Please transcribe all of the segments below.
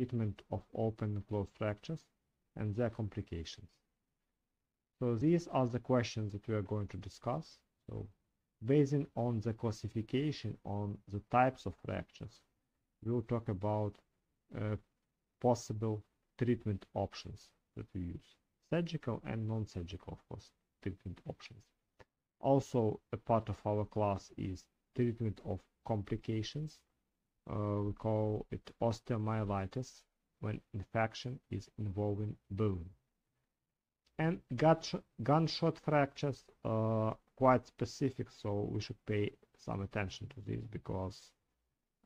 treatment of open and closed fractures and their complications. So these are the questions that we are going to discuss. So basing on the classification on the types of fractures, we will talk about uh, possible treatment options that we use. Surgical and non-surgical, of course, treatment options. Also, a part of our class is treatment of complications. Uh, we call it osteomyelitis when infection is involving bone. And gunshot fractures are quite specific, so we should pay some attention to this because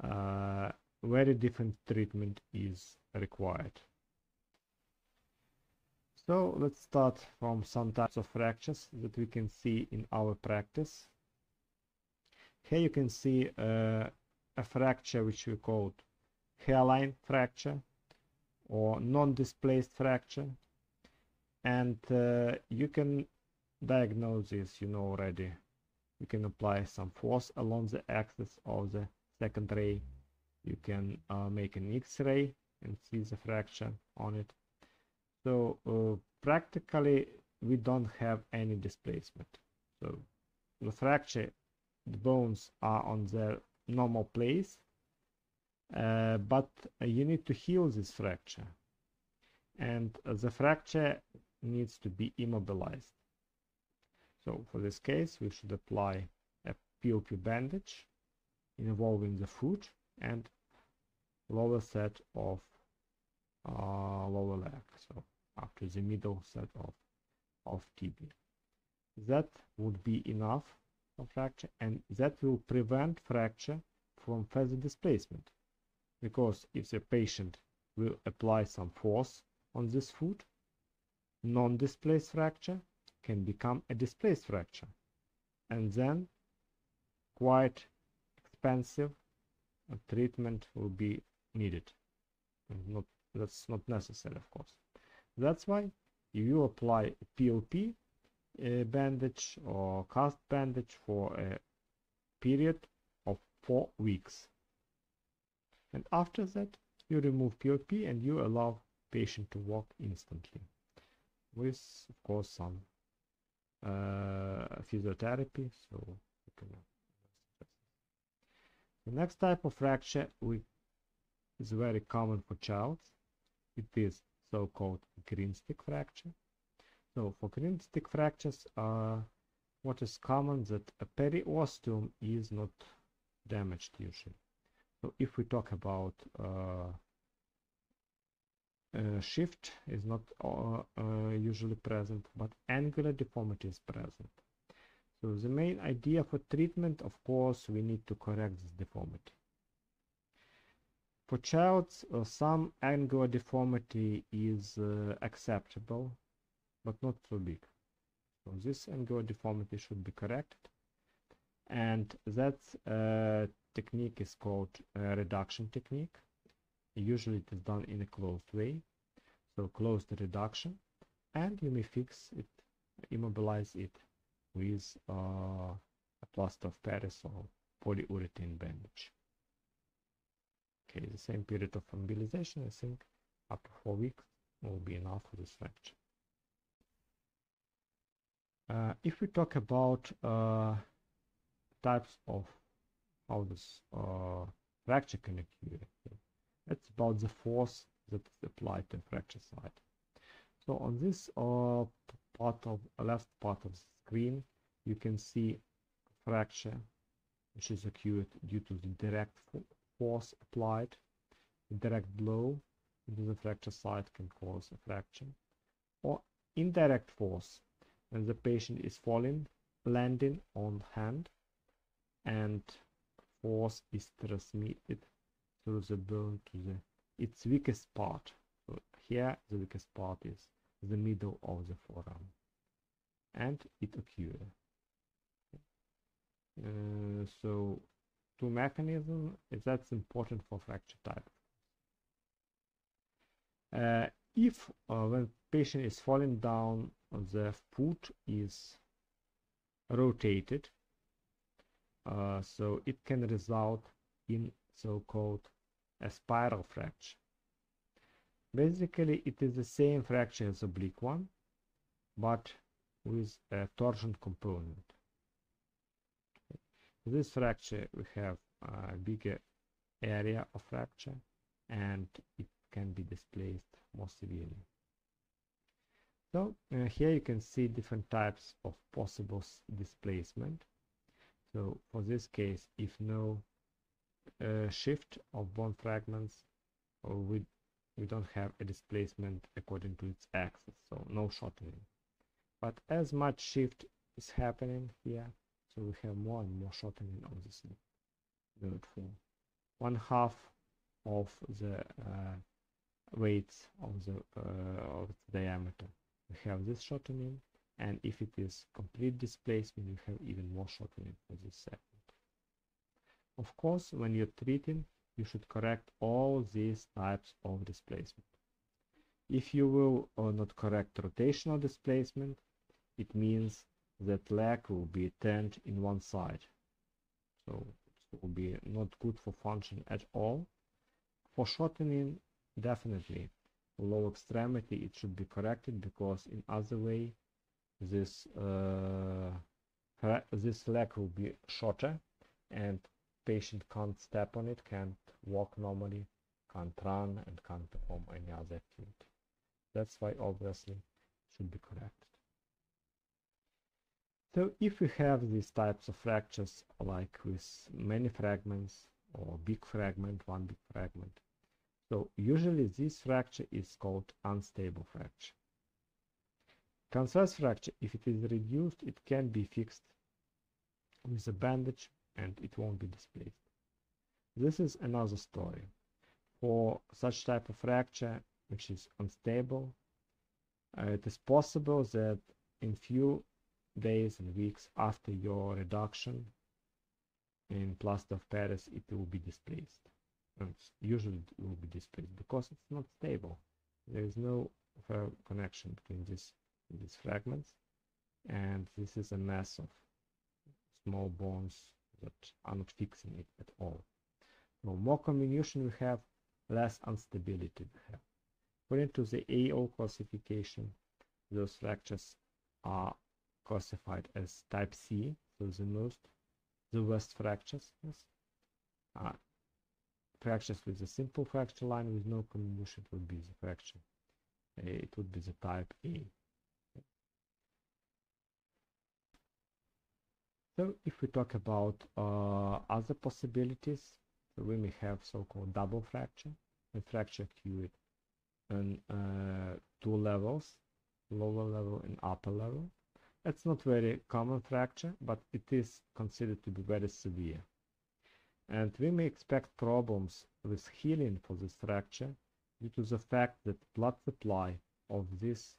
uh, very different treatment is required. So let's start from some types of fractures that we can see in our practice. Here you can see uh, a fracture which we called hairline fracture or non-displaced fracture. And uh, you can diagnose this you know already. You can apply some force along the axis of the second ray. You can uh, make an x-ray and see the fracture on it. So uh, practically we don't have any displacement. So the fracture the bones are on their normal place uh, but you need to heal this fracture. And the fracture needs to be immobilized. So for this case we should apply a POP bandage involving the foot and lower set of uh, lower leg. So after the middle set of of tibia that would be enough fracture and that will prevent fracture from further displacement. Because if the patient will apply some force on this foot non-displaced fracture can become a displaced fracture. And then quite expensive uh, treatment will be needed. Not that's not necessary of course. That's why if you apply POP uh, bandage or cast bandage for a period of four weeks. And after that you remove POP and you allow patient to walk instantly with of course some uh, physiotherapy. So the next type of fracture we, is very common for child it is so-called green stick fracture so for green fractures uh, what is common that a periosteum is not damaged usually so if we talk about uh, uh, shift is not uh, uh, usually present, but angular deformity is present. So the main idea for treatment, of course, we need to correct this deformity. For childs, uh, some angular deformity is acceptable, but not so big. So this angular deformity should be corrected. And that uh, technique is called reduction technique. Usually it is done in a closed way. So close the reduction and you may fix it, immobilize it with uh, a plaster of Paris or polyurethane bandage. Okay, the same period of immobilization, I think up to four weeks will be enough for this fracture. Uh, if we talk about uh, types of how this uh, fracture can occur. It's about the force that is applied to fracture site. So on this uh, part of left part of the screen, you can see fracture which is occurred due to the direct force applied. The direct blow into the fracture site can cause a fracture. Or indirect force when the patient is falling, landing on hand and force is transmitted through the bone to the its weakest part. So here the weakest part is the middle of the forearm and it occurs. Uh, so two mechanism that's important for fracture type. Uh, if uh, when patient is falling down the foot is rotated uh, so it can result in so-called a spiral fracture Basically, it is the same fracture as oblique one, but with a torsion component. This fracture, we have a bigger area of fracture and it can be displaced more severely. So uh, here you can see different types of possible displacement. So for this case, if no uh, shift of bone fragments, we, we don't have a displacement according to its axis, so no shortening. But as much shift is happening here, so we have more and more shortening of this node form. One half of the uh, weights of the uh, of the diameter. We have this shortening, and if it is complete displacement, we have even more shortening for this segment. Of course, when you're treating, you should correct all these types of displacement. If you will or not correct rotational displacement, it means that leg will be turned in one side. So it will be not good for function at all. For shortening, definitely low extremity it should be corrected because in other way this uh, this leg will be shorter and patient can't step on it can't walk normally can't run and can't perform any other activity. That's why obviously should be corrected. So if we have these types of fractures like with many fragments or big fragment one big fragment so usually this fracture is called unstable fracture. Transverse fracture, if it is reduced, it can be fixed with a bandage and it won't be displaced. This is another story. For such type of fracture, which is unstable, uh, it is possible that in few days and weeks after your reduction in plaster of Paris, it will be displaced and usually it will be displaced because it's not stable. There is no connection between this, these fragments and this is a mess of small bones that are not fixing it at all. So more comminution we have, less instability we have. According to the AO classification, those fractures are classified as type C, so the most, the worst fractures, yes, uh, fractures with a simple fracture line with no comminution would be the fracture. it would be the type A. So if we talk about uh, other possibilities, so we may have so-called double fracture, a fracture occurred on uh, two levels, lower level and upper level. It's not very common fracture, but it is considered to be very severe and we may expect problems with healing for this fracture due to the fact that blood supply of this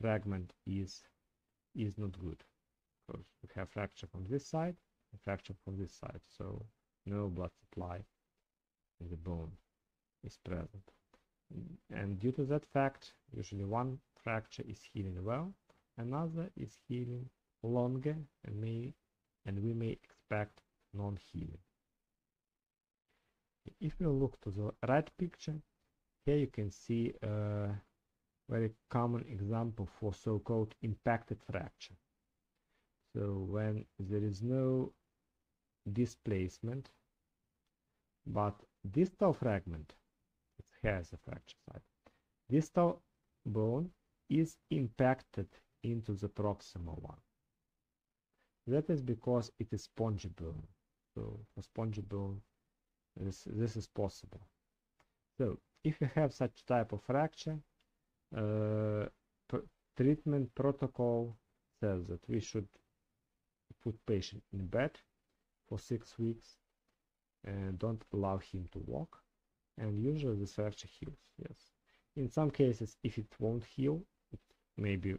fragment is is not good. Because we have fracture from this side and fracture from this side. So no blood supply in the bone is present. And due to that fact usually one fracture is healing well another is healing longer and may and we may expect non-healing if we look to the right picture, here you can see a very common example for so-called impacted fracture. So when there is no displacement, but distal fragment, it has a fracture site, distal bone is impacted into the proximal one. That is because it is spongy bone. So for spongy bone, this, this is possible. So if you have such type of fracture, uh, treatment protocol says that we should put patient in bed for six weeks and don't allow him to walk and usually the fracture heals yes in some cases if it won't heal it maybe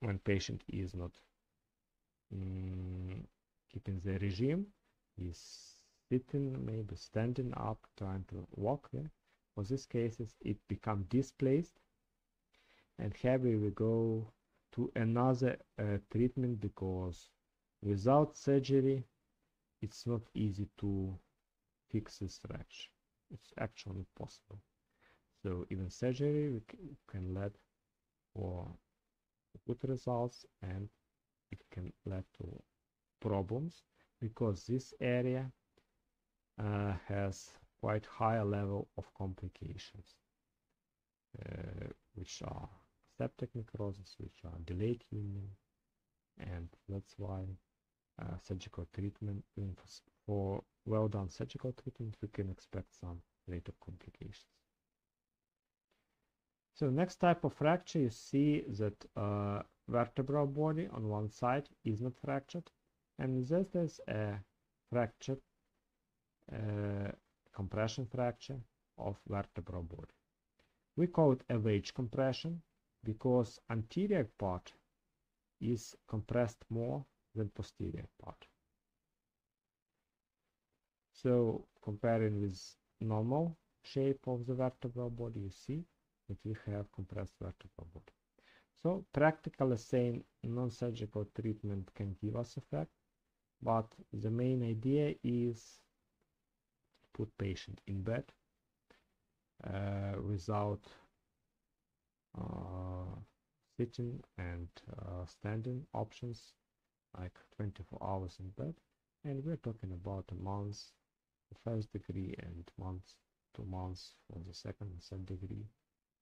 when patient is not um, keeping the regime is maybe standing up, trying to walk. Yeah? For these cases, it becomes displaced. And here we go to another uh, treatment because without surgery, it's not easy to fix this fracture. It's actually possible. So even surgery we can lead for good results and it can lead to problems because this area uh, has quite high level of complications uh, which are septic necrosis which are delayed union and that's why uh, surgical treatment for well done surgical treatment we can expect some later complications. So next type of fracture you see that uh, vertebral body on one side is not fractured and this is a fracture uh, compression fracture of vertebral body we call it a wedge compression because anterior part is compressed more than posterior part. So comparing with normal shape of the vertebral body, you see that we have compressed vertebral body. So practically saying non-surgical treatment can give us effect, but the main idea is put patient in bed uh, without uh, sitting and uh, standing options like 24 hours in bed. And we're talking about a month for first degree and months two months for the second and third degree.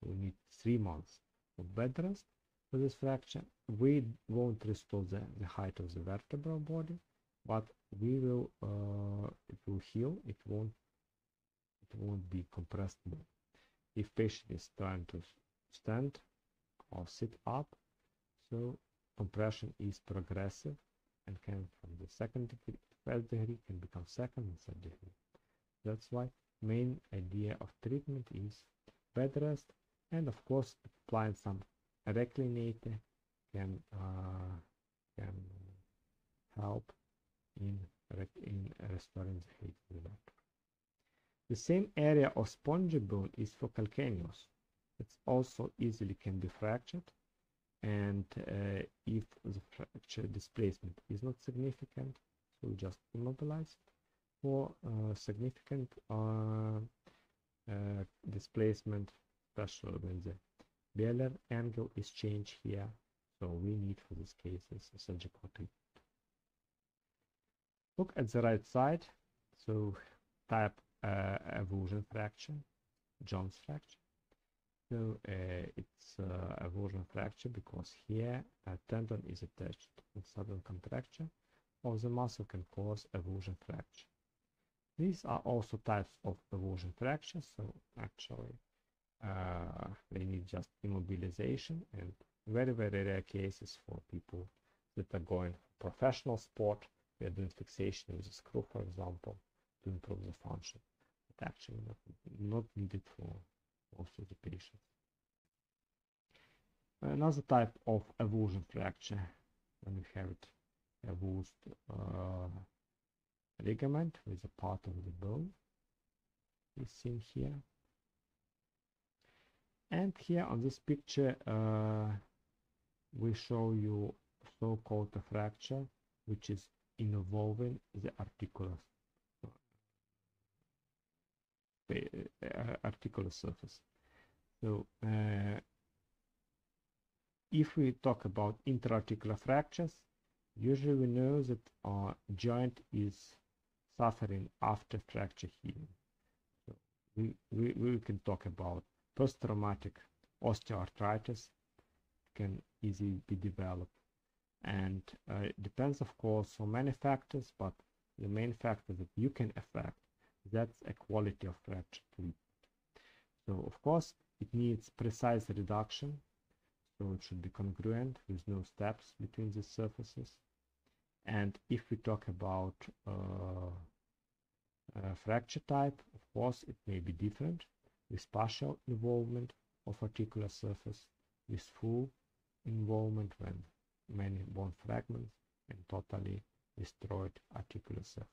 We need three months of bed rest. For this fracture we won't restore the, the height of the vertebral body but we will uh, it will heal. It won't it won't be compressed more. If patient is trying to stand or sit up so compression is progressive and can from the second degree first degree can become second and third degree. That's why main idea of treatment is bed rest and of course applying some reclinator can uh, can help in in height of the vertebra. The same area of spongy bone is for calcaneus. It's also easily can be fractured and uh, if the fracture displacement is not significant so just immobilize it for uh, significant uh, uh displacement especially when the Böhler angle is changed here so we need for this case a surgical treatment look at the right side. So type uh, avulsion fracture Jones fracture so uh, it's uh, avulsion fracture because here a tendon is attached and sudden contraction of the muscle can cause avulsion fracture. These are also types of avulsion fractures, so actually uh, they need just immobilization and very very rare cases for people that are going for professional sport we are doing fixation with a screw for example to improve the function but actually not, not needed for most of the patients. Another type of avulsion fracture when we have it avulsed uh, ligament with a part of the bone is seen here. And here on this picture uh, we show you so-called a fracture which is involving the articular uh, articular surface. So uh, if we talk about intra-articular fractures, usually we know that our joint is suffering after fracture healing. So we, we, we can talk about post-traumatic osteoarthritis can easily be developed and uh, it depends of course on many factors but the main factor that you can affect that's a quality of fracture treatment. So of course it needs precise reduction, so it should be congruent with no steps between the surfaces. And if we talk about uh, fracture type, of course it may be different with partial involvement of articular surface, with full involvement when many bone fragments and totally destroyed articular surface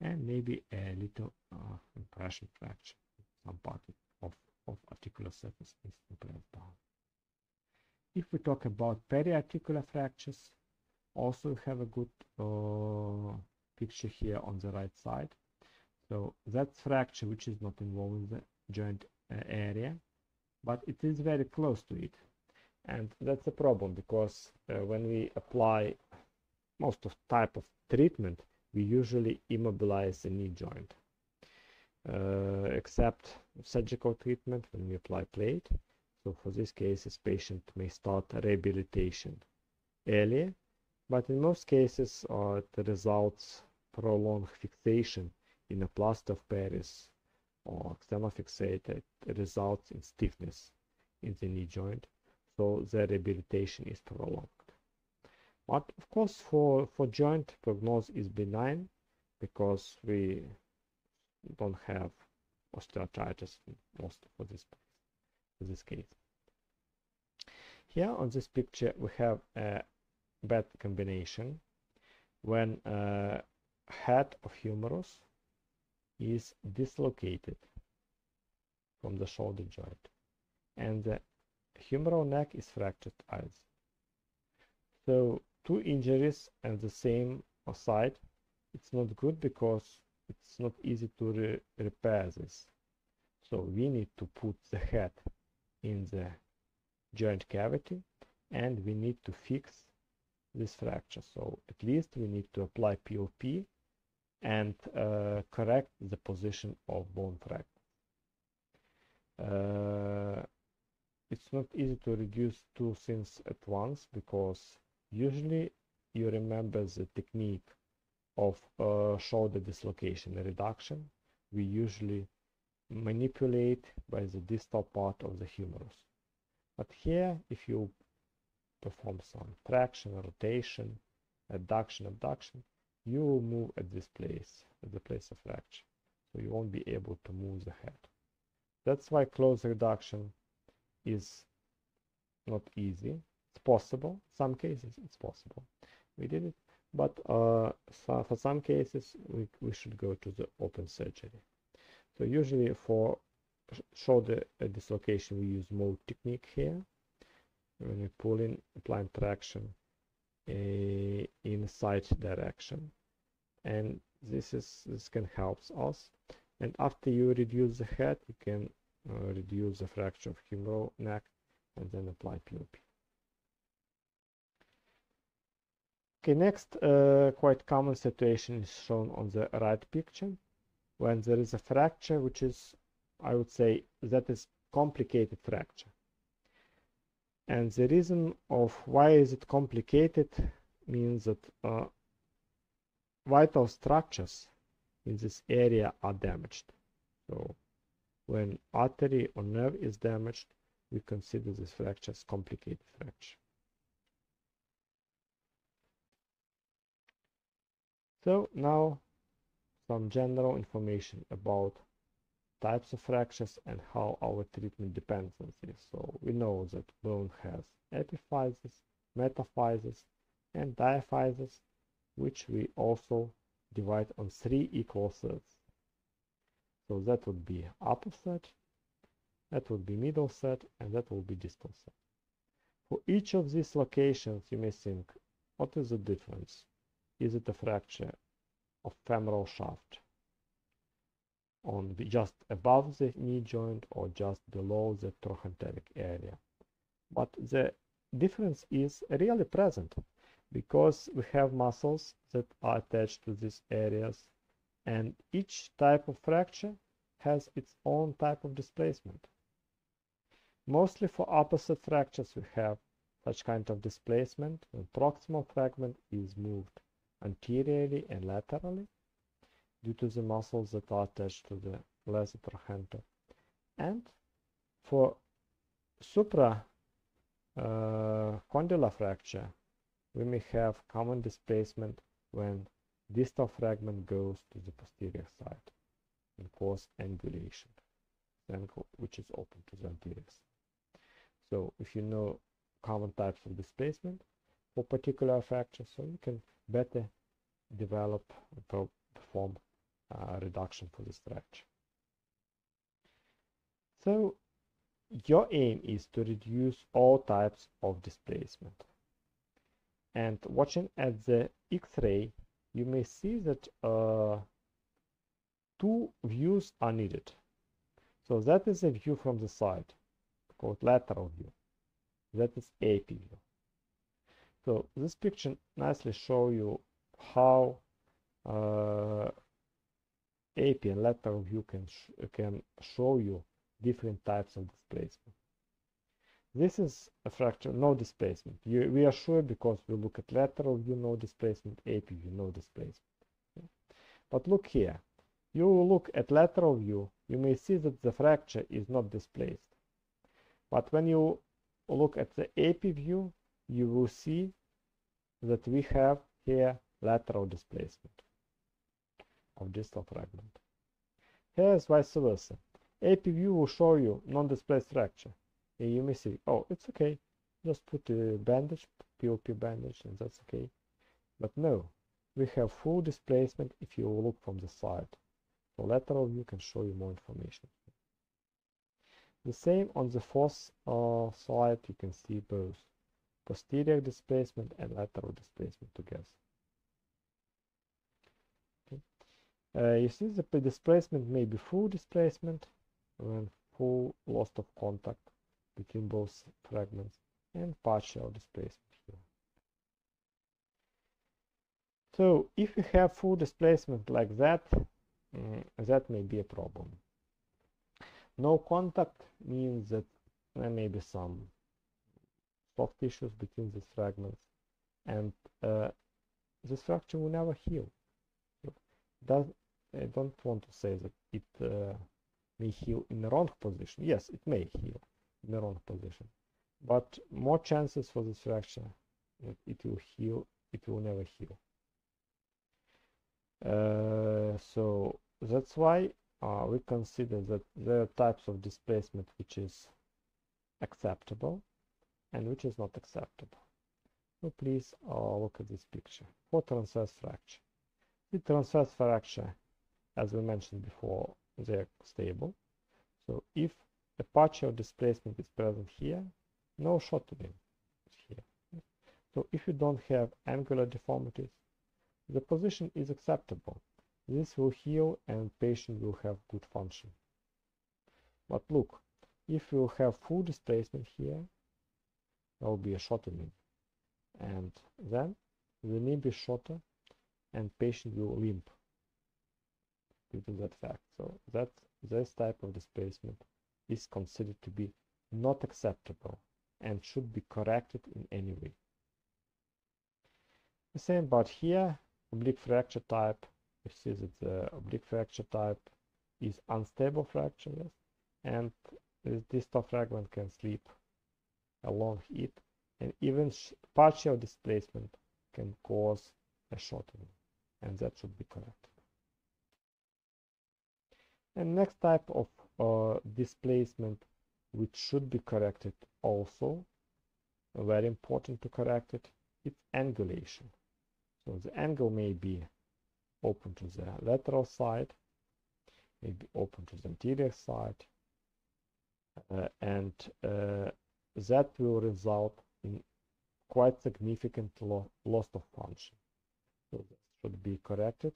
and maybe a little uh, impression fracture. Some part of, of articular surface is impressed down. If we talk about periarticular fractures, also have a good uh, picture here on the right side. So that's fracture which is not involving the joint uh, area but it is very close to it and that's a problem because uh, when we apply most of type of treatment we usually immobilize the knee joint. Uh, except surgical treatment when we apply plate. So for this cases patient may start rehabilitation earlier but in most cases uh, it results prolonged fixation in a plaster of Paris or external fixated results in stiffness in the knee joint so the rehabilitation is prolonged. But of course for for joint prognosis is benign because we don't have osteoarthritis most for this for this case. Here on this picture we have a bad combination when uh, head of humerus is dislocated from the shoulder joint and the humeral neck is fractured either. So two injuries and the same side, it's not good because it's not easy to re repair this. So we need to put the head in the joint cavity and we need to fix this fracture. So at least we need to apply POP and uh, correct the position of bone fragments. Uh, it's not easy to reduce two things at once because usually you remember the technique of uh, shoulder dislocation reduction. We usually manipulate by the distal part of the humerus. But here, if you perform some traction, rotation, adduction, abduction, you will move at this place, at the place of fracture. So you won't be able to move the head. That's why close reduction is not easy. It's possible. Some cases it's possible. We did it, but uh, so for some cases we, we should go to the open surgery. So usually for shoulder dislocation we use mode technique here. When we pull in, applying traction, uh, in side direction and this is this can help us and after you reduce the head you can uh, reduce the fracture of humeral neck and then apply POP. Okay, next uh, quite common situation is shown on the right picture. When there is a fracture which is I would say that is complicated fracture. And the reason of why is it complicated means that uh, vital structures in this area are damaged. So when artery or nerve is damaged we consider this fracture as complicated fracture so now some general information about types of fractures and how our treatment depends on this. So we know that bone has epiphysis, metaphysis, and diaphysis, which we also divide on three equal thirds. So that would be upper set, that would be middle set, and that will be distal third. For each of these locations, you may think, what is the difference? Is it a fracture of femoral shaft? on the, just above the knee joint or just below the trochanteric area. But the difference is really present because we have muscles that are attached to these areas and each type of fracture has its own type of displacement. Mostly for opposite fractures we have such kind of displacement when proximal fragment is moved anteriorly and laterally due to the muscles that are attached to the lesser trochanter. And for supra uh, condylar fracture, we may have common displacement when distal fragment goes to the posterior side and cause angulation, which is open to the anterior side. So if you know common types of displacement for particular fracture, so you can better develop and perform uh, reduction for the stretch. So your aim is to reduce all types of displacement. And watching at the X-ray, you may see that uh, two views are needed. So that is a view from the side, called lateral view. That is AP view. So this picture nicely show you how uh, AP and lateral view can sh can show you different types of displacement. This is a fracture, no displacement. You, we are sure because we look at lateral view, no displacement, AP view, no displacement. Okay. But look here, you look at lateral view, you may see that the fracture is not displaced. But when you look at the AP view, you will see that we have here lateral displacement of distal fragment. Here is vice versa. AP view will show you non-displaced fracture. And you say, oh, it's okay. Just put a bandage, POP bandage, and that's okay. But no, we have full displacement if you look from the side. So lateral view can show you more information. The same on the fourth uh, side, you can see both posterior displacement and lateral displacement together. Uh, you see the displacement may be full displacement when full loss of contact between both fragments and partial displacement here. So if you have full displacement like that, mm, that may be a problem. No contact means that there may be some soft tissues between these fragments and uh, the structure will never heal. I don't want to say that it uh, may heal in the wrong position. Yes, it may heal wrong position, but more chances for this fracture it will heal, it will never heal. Uh, so that's why uh, we consider that there are types of displacement which is acceptable and which is not acceptable. So please uh, look at this picture for transverse fracture. The transverse fracture, as we mentioned before, they're stable. So if a partial displacement is present here, no shortening is here. So if you don't have angular deformities, the position is acceptable. This will heal and patient will have good function. But look, if you have full displacement here, there will be a shortening. And then the knee be shorter and patient will limp due to that fact. So that this type of displacement is considered to be not acceptable and should be corrected in any way. The same but here, oblique fracture type, you see that the oblique fracture type is unstable fracture, yes, and this distal fragment can slip along it and even partial displacement can cause a shortening and that should be corrected. And next type of uh, displacement which should be corrected also, very important to correct it, it's angulation. So the angle may be open to the lateral side, may be open to the anterior side, uh, and uh, that will result in quite significant lo loss of function. So that should be corrected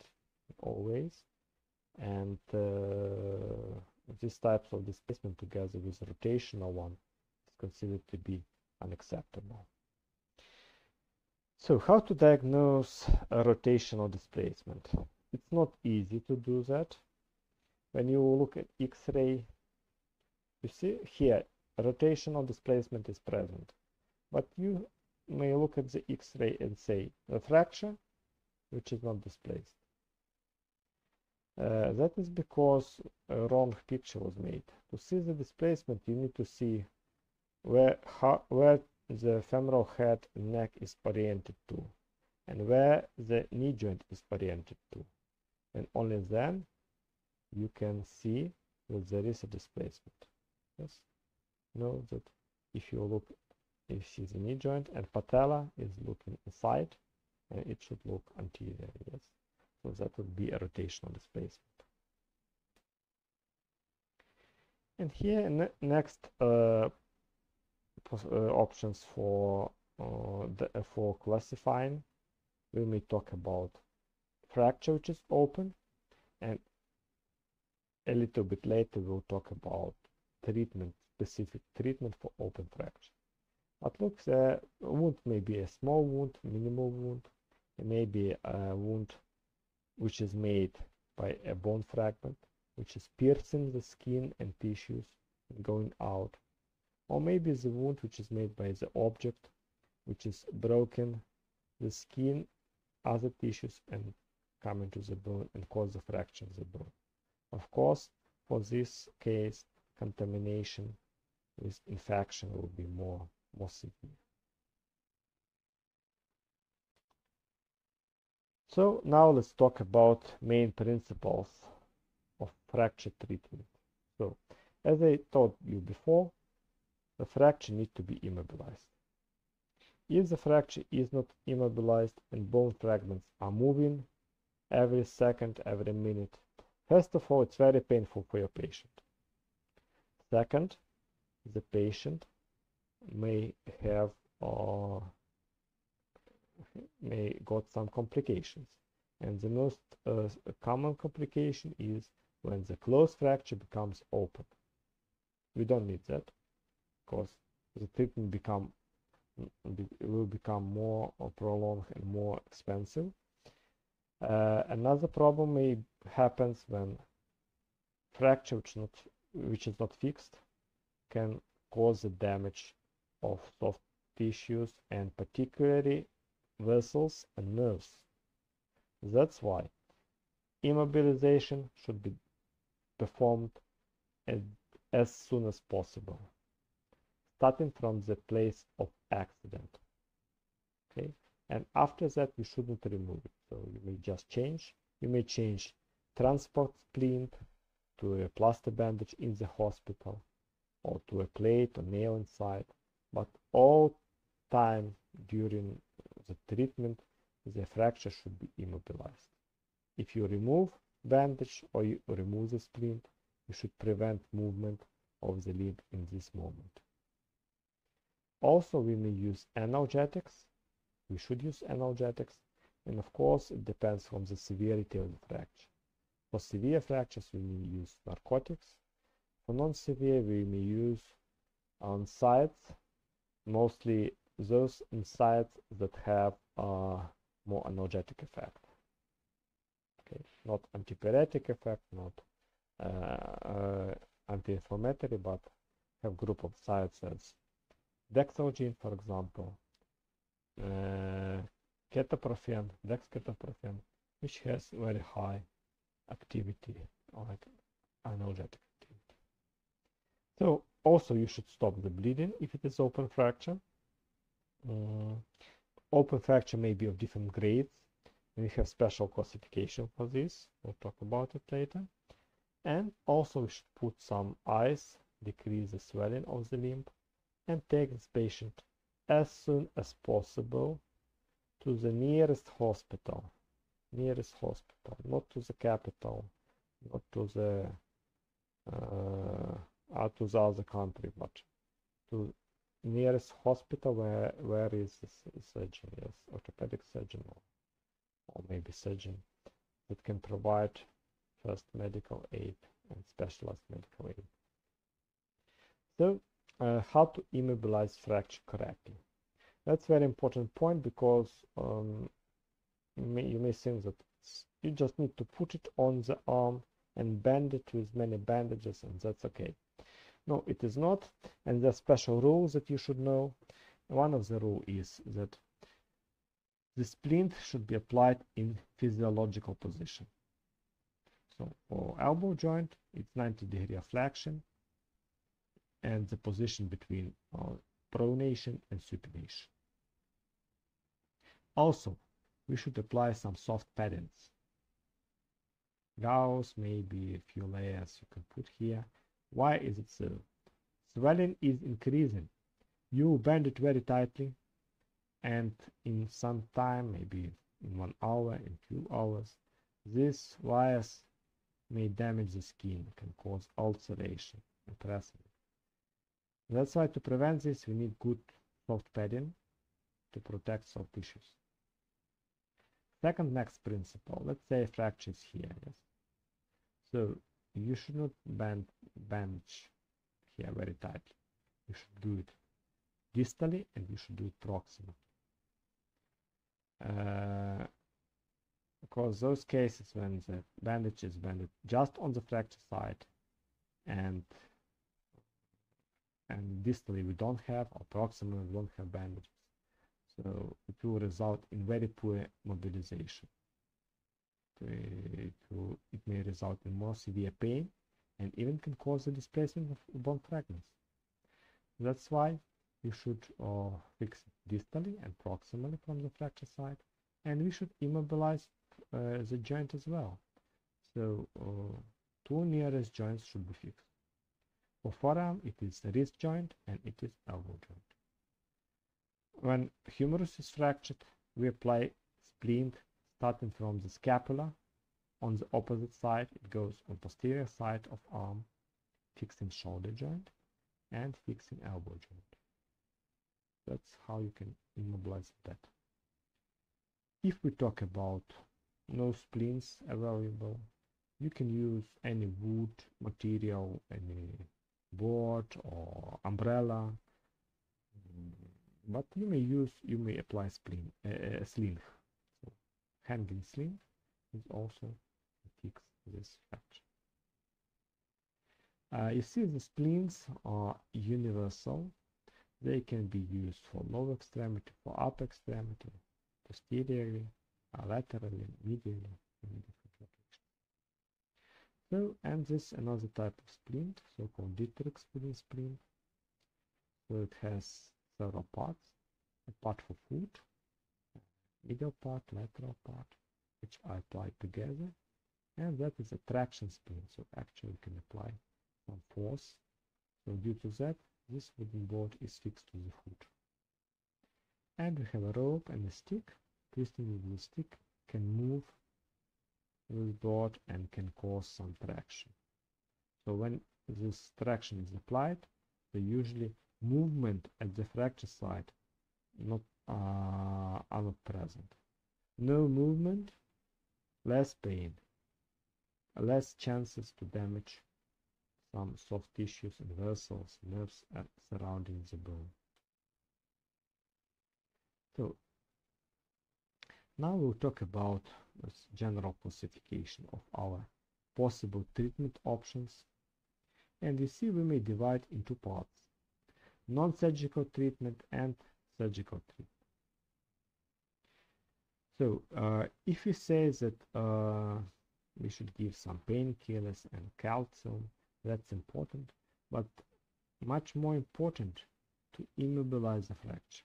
always. And uh, these types of displacement together with rotational one is considered to be unacceptable. So how to diagnose a rotational displacement? It's not easy to do that. When you look at X-ray, you see here rotational displacement is present. But you may look at the X-ray and say the fracture which is not displaced. Uh, that is because a wrong picture was made. To see the displacement, you need to see where, how, where the femoral head neck is oriented to and where the knee joint is oriented to. And only then you can see that there is a displacement. Yes know that if you look you see the knee joint and patella is looking inside and it should look anterior yes so that would be a rotational displacement and here ne next uh, uh, options for uh, the, uh, for classifying we may talk about fracture which is open and a little bit later we'll talk about treatment, specific treatment for open fracture. But look, the wound may be a small wound, minimal wound, it may be a wound which is made by a bone fragment, which is piercing the skin and tissues and going out. Or maybe the wound which is made by the object, which is broken the skin, other tissues and come into the bone and cause the fracture of the bone. Of course, for this case, contamination with infection will be more, more severe. So now let's talk about main principles of fracture treatment. So as I told you before, the fracture needs to be immobilized. If the fracture is not immobilized and bone fragments are moving every second, every minute, first of all, it's very painful for your patient. Second, the patient may have uh, may got some complications. And the most uh, common complication is when the closed fracture becomes open. We don't need that because the treatment become will become more prolonged and more expensive. Uh, another problem may happens when fracture which, not, which is not fixed can cause the damage of soft tissues and particularly vessels and nerves. That's why immobilization should be performed as, soon as possible, starting from the place of accident. Okay, and after that you shouldn't remove it. So you may just change. You may change transport splint to a plaster bandage in the hospital or to a plate or nail inside. But all time during the treatment, the fracture should be immobilized. If you remove bandage or you remove the splint, you should prevent movement of the limb in this moment. Also, we may use analgesics. We should use analgesics. And of course, it depends on the severity of the fracture. For severe fractures, we may use narcotics. For non-severe, we may use um, NSAIDs, mostly those NSAIDs that have a more analgesic effect. Okay, not antipyretic effect, not uh, uh, anti-inflammatory, but have group of sites as dextrogene, for example, uh, ketoprofen, dexketoprofen, which has very high activity, like analgesic activity. So also you should stop the bleeding if it is open fracture. Mm, open fracture may be of different grades. We have special classification for this. We'll talk about it later. And also we should put some ice, decrease the swelling of the limb, and take this patient as soon as possible to the nearest hospital. Nearest hospital, not to the capital, not to the uh, to the other country, but to nearest hospital where where is the surgeon? Yes orthopedic surgeon or, or maybe surgeon that can provide first medical aid and specialized medical aid. So uh, how to immobilize fracture correctly? That's very important point because um, you, may, you may think that you just need to put it on the arm and band it with many bandages and that's okay no, it is not. And there are special rules that you should know. One of the rule is that the splint should be applied in physiological position. So for elbow joint, it's 90 degree of flexion and the position between uh, pronation and supination. Also, we should apply some soft paddings. Gauze, maybe a few layers you can put here why is it so? Swelling is increasing. You bend it very tightly and in some time, maybe in one hour, in two hours, these wires may damage the skin, can cause ulceration and pressing. That's why to prevent this, we need good soft padding to protect soft tissues. Second next principle, let's say fracture is here, yes. So you should not bend bandage here very tightly you should do it distally and you should do it proximally. Uh, because those cases when the bandage is banded just on the fracture side and and distally we don't have or proximally we don't have bandages. So it will result in very poor mobilization it, it may result in more severe pain and even can cause the displacement of bone fragments. That's why you should uh, fix distally and proximally from the fracture site and we should immobilize uh, the joint as well. So uh, two nearest joints should be fixed. For forearm, it is the wrist joint and it is elbow joint. When humerus is fractured, we apply splint starting from the scapula. On the opposite side, it goes on posterior side of arm, fixing shoulder joint and fixing elbow joint. That's how you can immobilize that. If we talk about no splints available, you can use any wood material, any board or umbrella but you may use you may apply sling uh, sling hanging sling is also fix this fracture uh, you see the splints are universal they can be used for lower extremity for upper extremity posteriorly laterally medially in different locations. so, and this another type of splint, so-called Dietrich splint. So it has several parts, a part for foot, middle part, lateral part, which I apply together, and that is a traction splint, so actually you can apply some force. So due to that, this wooden board is fixed to the foot. And we have a rope and a stick. Twisting with the stick can move this board and can cause some traction. So when this traction is applied, the usually movement at the fracture site not uh, not present. No movement, less pain, less chances to damage some soft tissues and vessels, nerves surrounding the bone. So now we'll talk about this general classification of our possible treatment options. And you see we may divide into parts. Non-surgical treatment and surgical treatment. So uh, if you say that uh, we should give some painkillers and calcium, that's important, but much more important to immobilize the fracture.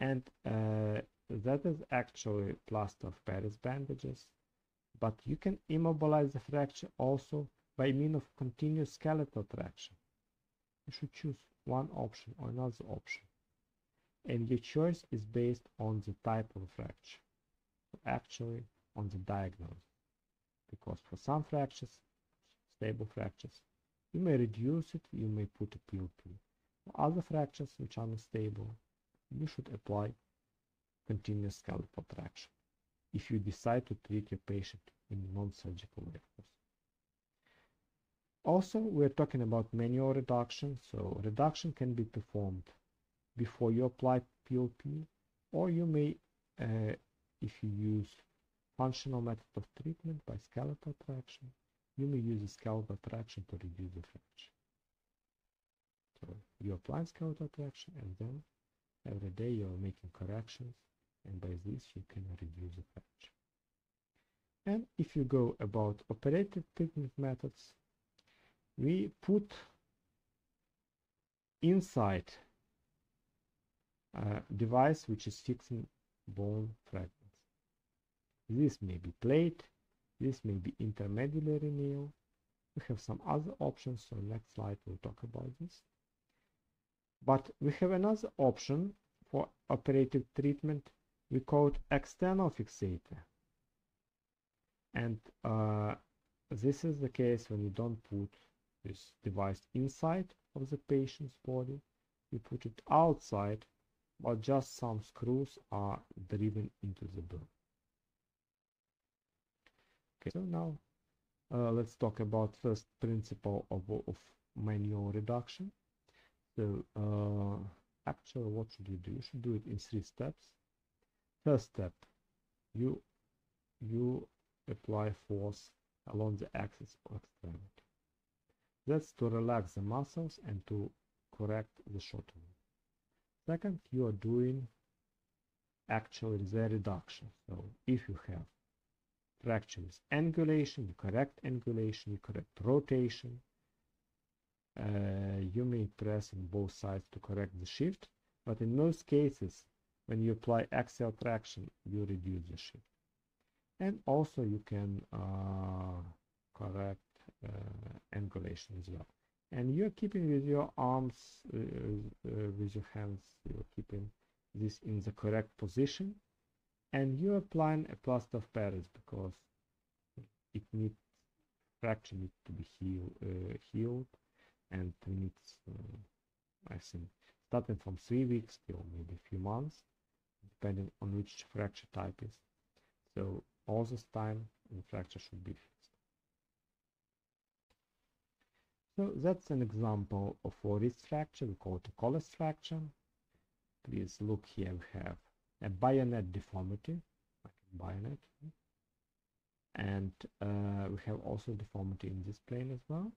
And uh, that is actually plaster of Paris bandages, but you can immobilize the fracture also by means of continuous skeletal traction. You should choose one option or another option. And your choice is based on the type of fracture, actually on the diagnosis. Because for some fractures, stable fractures, you may reduce it, you may put a POP. For other fractures which are unstable, you should apply continuous skeletal traction if you decide to treat your patient in non-surgical way. Also, we're talking about manual reduction, so reduction can be performed before you apply POP or you may, uh, if you use functional method of treatment by skeletal traction, you may use skeletal traction to reduce the fracture. So you apply skeletal traction and then every day you're making corrections and by this you can reduce the fracture. And if you go about operative treatment methods, we put inside device which is fixing bone fragments. This may be plate, this may be intramedullary nail. We have some other options, so next slide we'll talk about this. But we have another option for operative treatment we call it external fixator. And uh, this is the case when you don't put this device inside of the patient's body, you put it outside, but just some screws are driven into the bone. Okay, so now uh, let's talk about first principle of, of manual reduction. So uh, actually what should you do? You should do it in three steps. First step, you you apply force along the axis of extremity. That's to relax the muscles and to correct the shortening. Second, you are doing actually the reduction. So if you have fracture with angulation, you correct angulation, you correct rotation. Uh, you may press on both sides to correct the shift, but in most cases, when you apply axial traction, you reduce the shift. And also you can uh, correct uh, angulation as well. And you're keeping with your arms, uh, uh, with your hands, you're keeping this in the correct position. And you're applying a plaster of Paris because it needs fracture needs to be heal, uh, healed. And needs uh, I think starting from three weeks till maybe a few months depending on which fracture type is. So all this time the fracture should be fixed so that's an example of what is fracture we call it a Colles fracture please look here we have a bayonet deformity like a bayonet and uh, we have also deformity in this plane as well.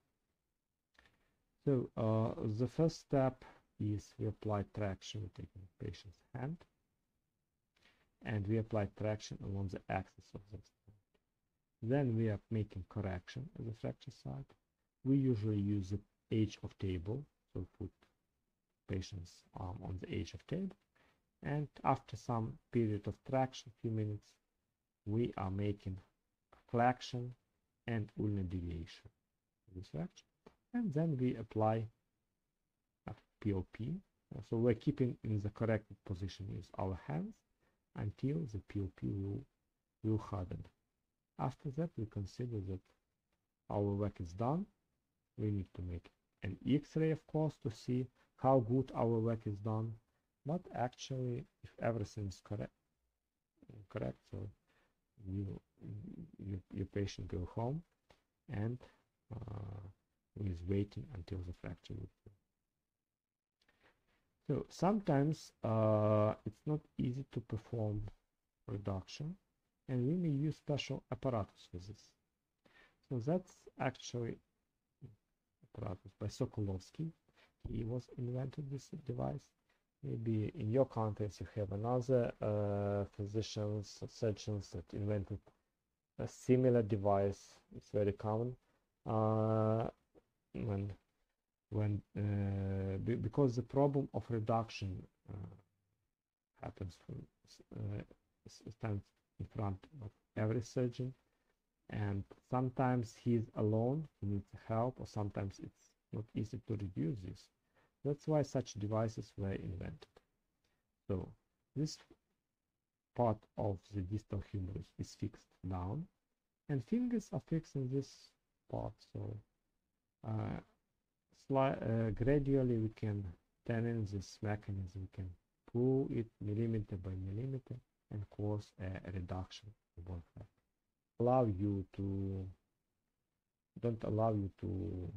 So uh, the first step is we apply traction the patient's hand and we apply traction along the axis of the then we are making correction at the fracture site we usually use the edge of table so put patient's arm on the edge of table. And after some period of traction few minutes we are making flexion and ulnar deviation this fracture and then we apply a POP so we're keeping in the correct position with our hands until the POP will, will harden. After that we consider that our work is done we need to make an x-ray of course to see how good our work is done but actually if everything is correct correct so you, you your patient go home and uh, is waiting until the fracture. So sometimes uh, it's not easy to perform reduction and we may use special apparatus for this. So that's actually by Sokolovsky he was invented this device. Maybe in your context you have another uh, physicians surgeons that invented a similar device. It's very common. Uh, when when uh, because the problem of reduction uh, happens from uh, stands in front of every surgeon. And sometimes he's alone he needs help or sometimes it's not easy to reduce this. That's why such devices were invented. So this part of the distal humerus is fixed down and fingers are fixed in this part. So uh, uh, gradually we can turn in this mechanism, we can pull it millimeter by millimeter and cause a reduction of one Allow you to don't allow you to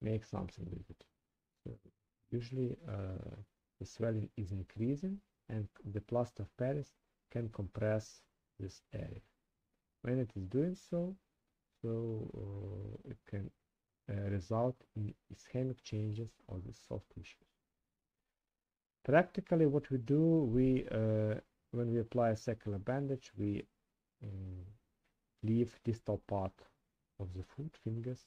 make something with it. So usually uh, the swelling is increasing and the plaster of Paris can compress this area. When it is doing so, so uh, it can uh, result in ischemic changes of the soft tissues. Practically what we do, we uh, when we apply a circular bandage, we um, leave distal part of the foot, fingers,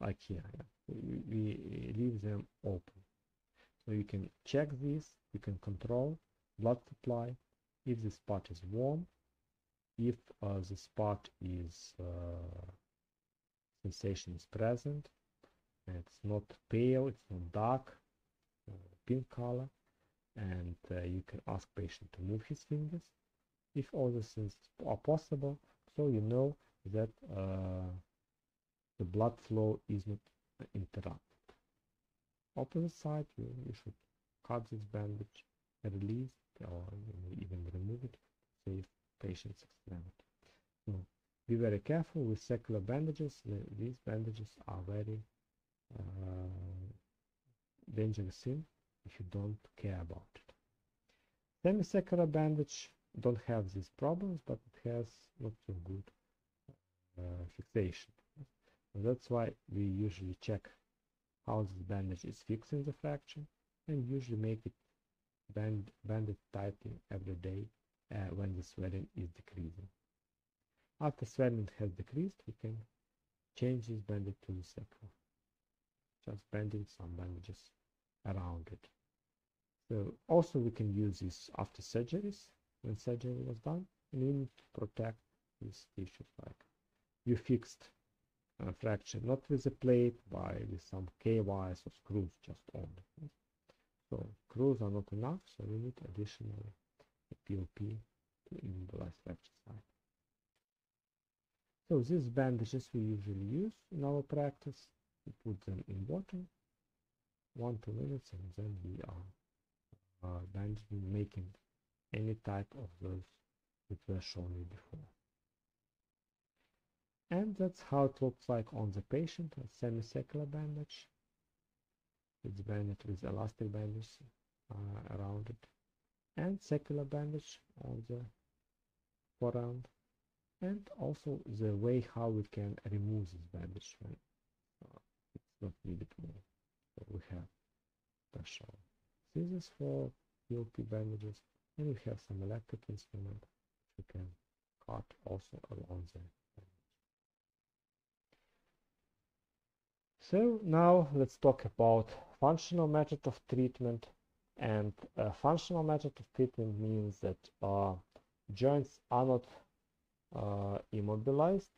like here yeah. we, we leave them open. So you can check this you can control blood supply. If the spot is warm if uh, the spot is uh, sensation is present it's not pale it's not dark uh, pink color and uh, you can ask patient to move his fingers if all these things are possible so you know that uh, the blood flow is not interrupted. Opposite side, you, you should cut this bandage, release or even remove it, save patient's extremity. So be very careful with circular bandages. The, these bandages are very uh, dangerous thing if you don't care about it. Semi-circular bandage don't have these problems, but it has not so good uh, fixation. So that's why we usually check how this bandage is fixing the fracture and usually make it band banded tightly every day uh, when the swelling is decreasing. After swelling has decreased, we can change this bandage to the second. Just bending some bandages around it. So also we can use this after surgeries, when surgery was done, to protect this tissue like you fixed a fracture, not with a plate, by with some K-wires or screws just only. So screws are not enough, so we need additional POP to immobilize fracture site. So these bandages we usually use in our practice. We put them in water, one two minutes, and then we are uh, bandaging, making any type of those that were shown you before. And that's how it looks like on the patient, a semicircular bandage. It's bandaged with elastic bandage uh, around it. And circular bandage on the forearm. And also the way how we can remove this bandage when uh, it's not needed more. So we have special scissors for POP bandages and we have some electric instrument which we can cut also along the So now let's talk about functional method of treatment and a functional method of treatment means that uh, joints are not uh, immobilized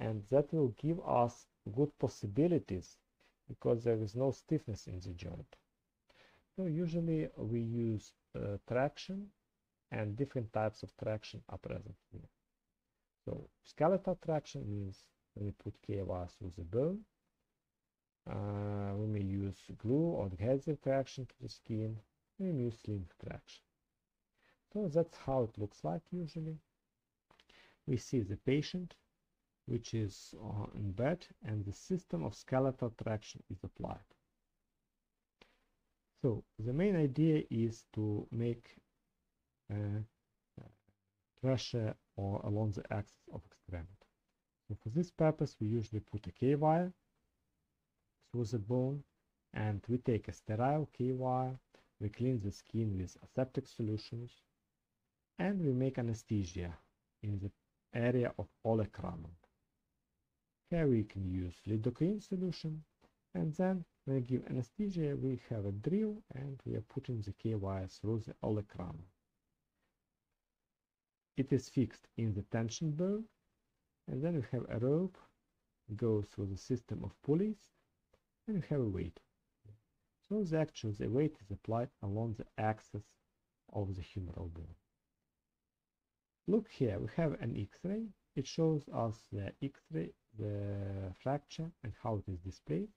and that will give us good possibilities because there is no stiffness in the joint. So usually we use uh, traction and different types of traction are present here. So skeletal traction means we put K-wire through the bone uh, we may use glue or adhesive traction to the skin. We may use sling traction. So that's how it looks like usually. We see the patient which is in bed and the system of skeletal traction is applied. So the main idea is to make uh, pressure or along the axis of extremity. So for this purpose we usually put a K-wire through the bone and we take a sterile K-wire, we clean the skin with aseptic solutions and we make anesthesia in the area of olecranon. Here we can use lidocaine solution and then when we give anesthesia we have a drill and we are putting the K-wire through the olecranon. It is fixed in the tension bow and then we have a rope goes through the system of pulleys and you have a weight. So the actual the weight is applied along the axis of the humeral bone. Look here, we have an X-ray. It shows us the X-ray, the fracture and how it is displayed.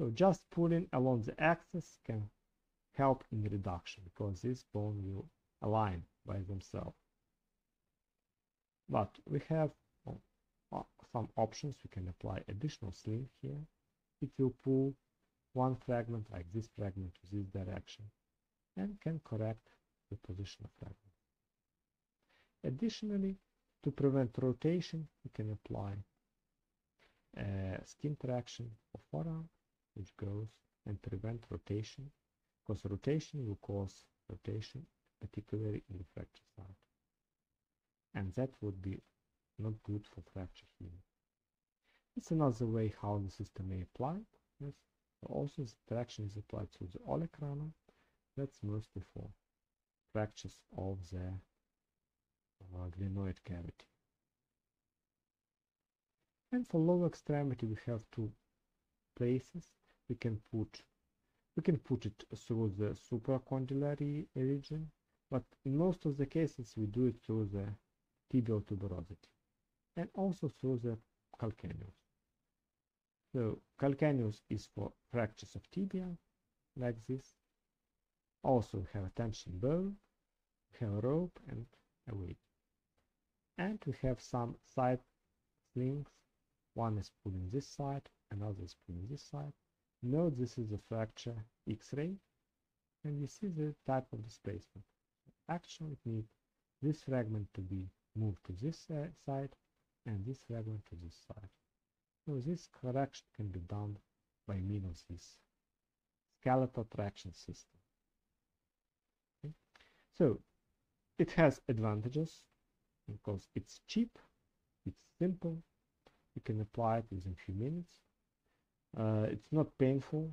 So just pulling along the axis can help in reduction because this bone will align by themselves. But we have uh, some options. We can apply additional sling here it will pull one fragment like this fragment to this direction and can correct the position of fragment. Additionally, to prevent rotation, we can apply a skin traction of forearm, which goes and prevent rotation, because rotation will cause rotation, particularly in the fracture side. And that would be not good for fracture healing. It's another way how the system may apply. Yes. Also, the traction is applied to the olecranon. That's mostly for fractures of the uh, glenoid cavity. And for lower extremity, we have two places. We can put we can put it through the supracondylary region, but in most of the cases we do it through the tibial tuberosity and also through the calcaneus. So calcaneus is for fractures of tibia, like this. Also we have a tension bow we have a rope and a weight. and we have some side slings one is pulling this side another pulling this side. Note this is a fracture x-ray and you see the type of displacement actually it needs this fragment to be moved to this uh, side and this fragment to this side. So this correction can be done by means of this skeletal traction system. Okay. so it has advantages because it's cheap it's simple. You can apply it within few minutes uh, it's not painful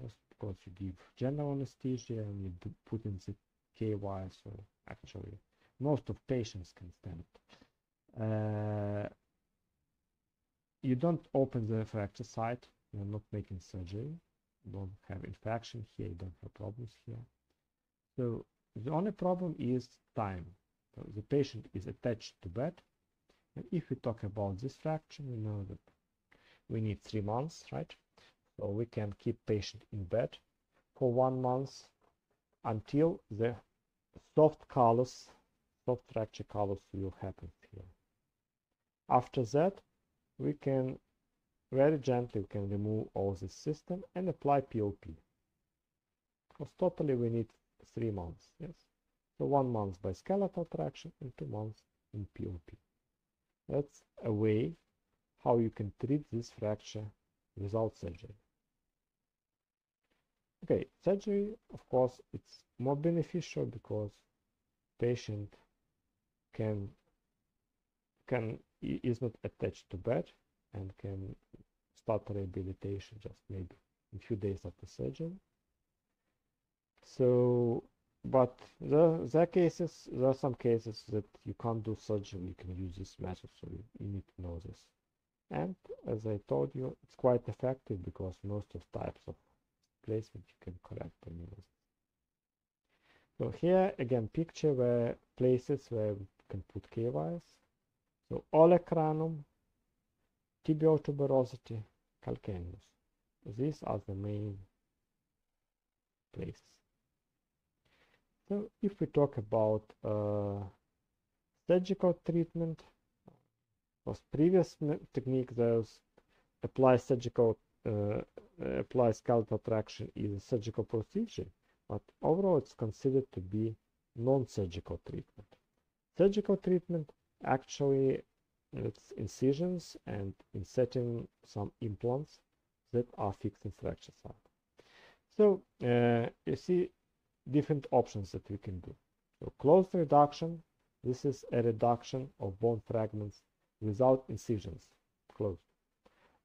just because you give general anesthesia and you put in the K-wire so actually most of patients can stand. It uh, you don't open the fracture site you're not making surgery you don't have infection here you don't have problems here. So the only problem is time. So the patient is attached to bed and if we talk about this fracture we know that we need three months right? So we can keep patient in bed for one month until the soft callus soft fracture callus will happen here. After that we can very gently we can remove all this system and apply POP because totally we need three months yes? So one month by skeletal traction and two months in POP that's a way how you can treat this fracture without surgery. Okay surgery of course it's more beneficial because patient can can is not attached to bed and can start rehabilitation just maybe a few days after surgery. So but there, there are cases there are some cases that you can't do surgery you can use this method so you, you need to know this and as i told you it's quite effective because most of types of placement you can collect means so here again picture where places where we can put K-wires so olecranum tibial tuberosity calcaneus. These are the main places. So if we talk about uh, surgical treatment, was previous technique those apply surgical uh, apply skeletal traction is a surgical procedure, but overall it's considered to be non-surgical treatment. Surgical treatment actually it's incisions and inserting some implants that are fixed in fracture site. So uh, you see different options that we can do. So closed reduction, this is a reduction of bone fragments without incisions, closed.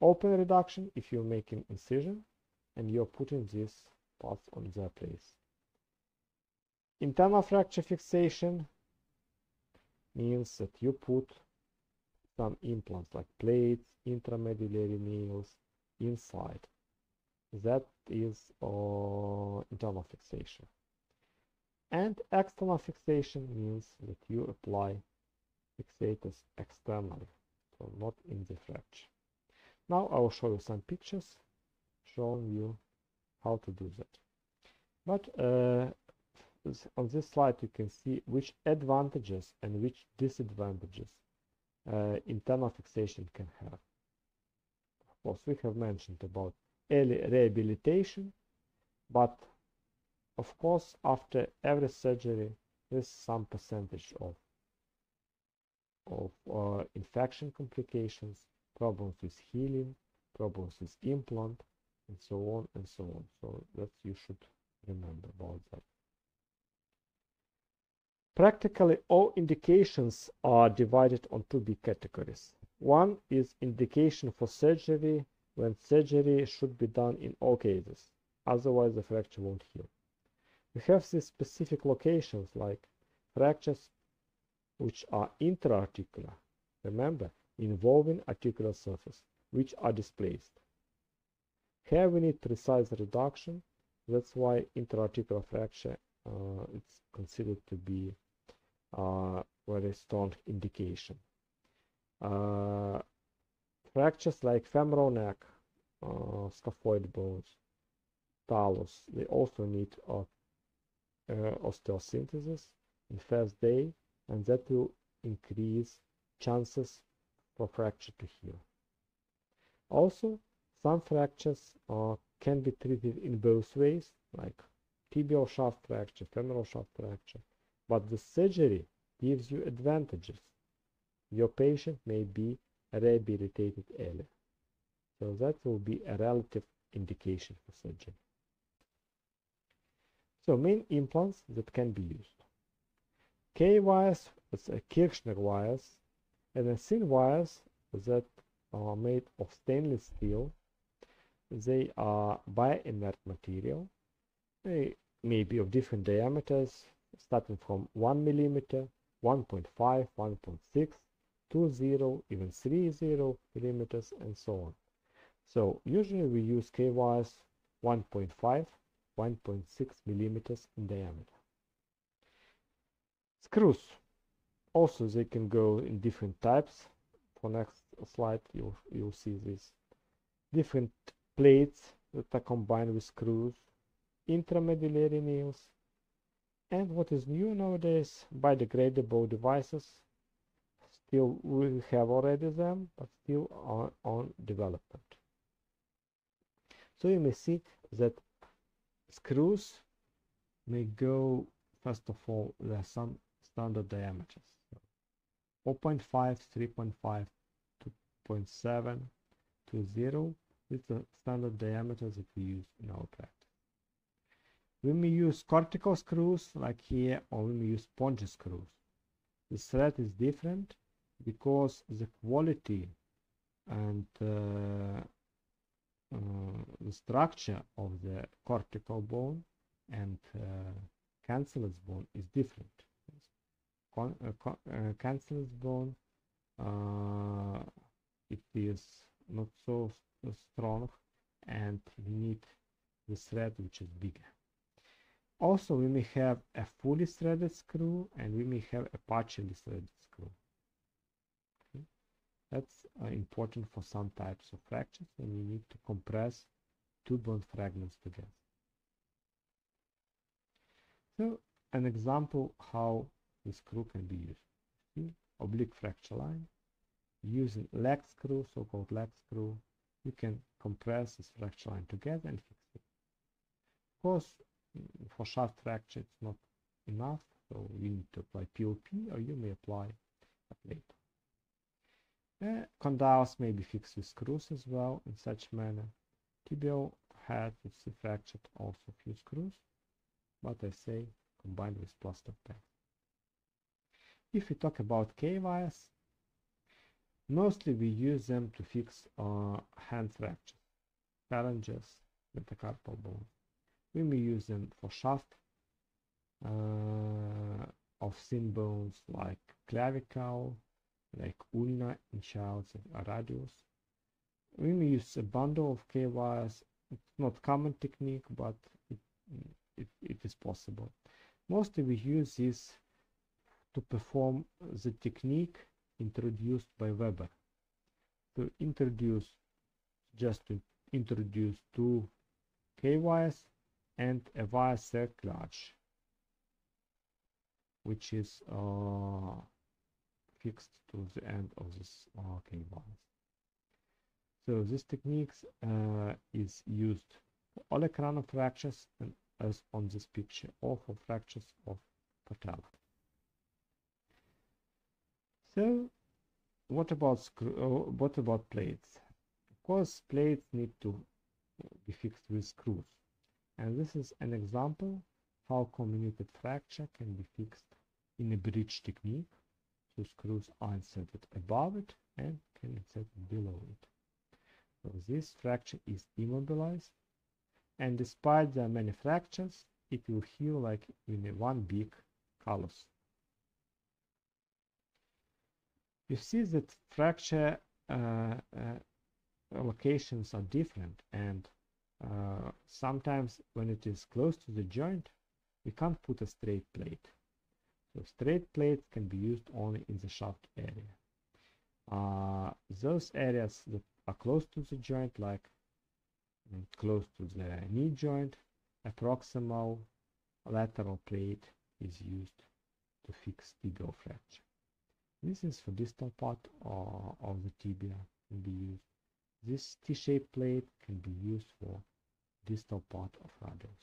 Open reduction, if you're making incision and you're putting these parts on their place. Internal fracture fixation means that you put some implants like plates, intramedullary nails inside. That is uh, internal fixation. And external fixation means that you apply fixators externally, so not in the fracture. Now I will show you some pictures showing you how to do that. But uh, on this slide you can see which advantages and which disadvantages uh, internal fixation can have. Of course, we have mentioned about early rehabilitation, but of course, after every surgery, there's some percentage of of uh, infection complications, problems with healing, problems with implant, and so on and so on. So that you should remember about that. Practically all indications are divided on two big categories. One is indication for surgery when surgery should be done in all cases, otherwise the fracture won't heal. We have these specific locations like fractures which are intra-articular, remember, involving articular surface, which are displaced. Here we need precise reduction, that's why intra-articular fracture uh, it's considered to be a uh, very strong indication. Uh, fractures like femoral neck, uh, scaphoid bones, talus, they also need a uh, osteosynthesis in first day and that will increase chances for fracture to heal. Also, some fractures uh, can be treated in both ways, like tibial shaft fracture, femoral shaft fracture, but the surgery gives you advantages. Your patient may be rehabilitated earlier. So that will be a relative indication for surgery. So main implants that can be used. K-wires, it's a Kirschner wires, and the thin wires that are made of stainless steel. They are bioinert material. They may be of different diameters, starting from 1 millimeter, 1.5, 1.6, 2.0, even 3.0 millimeters, and so on. So usually we use K-wires 1.5 1.6 millimeters in diameter. Screws. Also they can go in different types. For next slide you'll, you'll see this. Different plates that are combined with screws, intramedullary nails, and what is new nowadays, biodegradable devices. Still we have already them, but still on, on development. So you may see that screws may go first of all there are some standard diameters 4.5 3.5 2.7 to 0 is the standard diameters that we use in our practice we may use cortical screws like here or we may use sponge screws the thread is different because the quality and uh, uh, the structure of the cortical bone and uh, cancellous bone is different. Con uh, con bone it is not so strong and we need the thread which is bigger. Also, we may have a fully threaded screw and we may have a partially threaded screw. That's uh, important for some types of fractures when you need to compress two bone fragments together. So an example how the screw can be used. See, oblique fracture line. Using lag screw, so-called lag screw, you can compress this fracture line together and fix it. Of course, for shaft fracture it's not enough, so you need to apply POP or you may apply a plate. Uh, condyles may be fixed with screws as well in such manner. Tibial head the fractured also few screws, but I say combined with plaster pad. If we talk about K-wires, mostly we use them to fix uh, hand fractures, phalanges, metacarpal bone. We may use them for shaft uh, of thin bones like clavicle, like ulna in child's radius. We may use a bundle of K-wires. It's not common technique, but it, it, it is possible. Mostly we use this to perform the technique introduced by Weber. To introduce, just to introduce two K-wires and a wire cerclage, which is uh, fixed to the end of this uh, K-wires. So this technique uh, is used for olecranon fractures and as on this picture or for fractures of patella. So what about screw, uh, what about plates? Of course plates need to be fixed with screws and this is an example how comminuted fracture can be fixed in a bridge technique so screws are inserted above it and can insert below it. So this fracture is immobilized and despite the many fractures, it will heal like in one big callus. You see that fracture uh, uh, locations are different and uh, sometimes when it is close to the joint, we can't put a straight plate. So straight plates can be used only in the shaft area. Uh, those areas that are close to the joint, like mm, close to the knee joint, a proximal lateral plate is used to fix tibial fracture. This is for distal part uh, of the tibia can be used. This T-shaped plate can be used for distal part of radius.